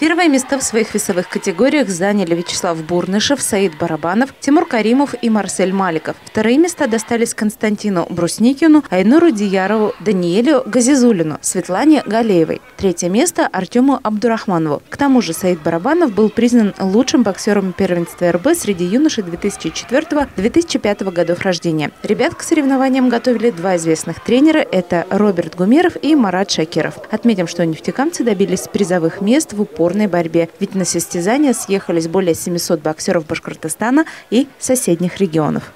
Первое место в своих весовых категориях заняли Вячеслав Бурнышев, Саид Барабанов, Тимур Каримов и Марсель Маликов. Вторые места достались Константину Брусникину, Айнуру Диярову, Даниэлю Газизулину, Светлане Галеевой. Третье место Артему Абдурахманову. К тому же Саид Барабанов был признан лучшим боксером первенства РБ среди юношей 2004-2005 годов рождения. Ребят к соревнованиям готовили два известных тренера. Это Роберт Гумеров и Марат Шакиров. Отметим, что нефтекамцы добились призовых мест в упорной борьбе. Ведь на состязания съехались более 700 боксеров Башкортостана и соседних регионов.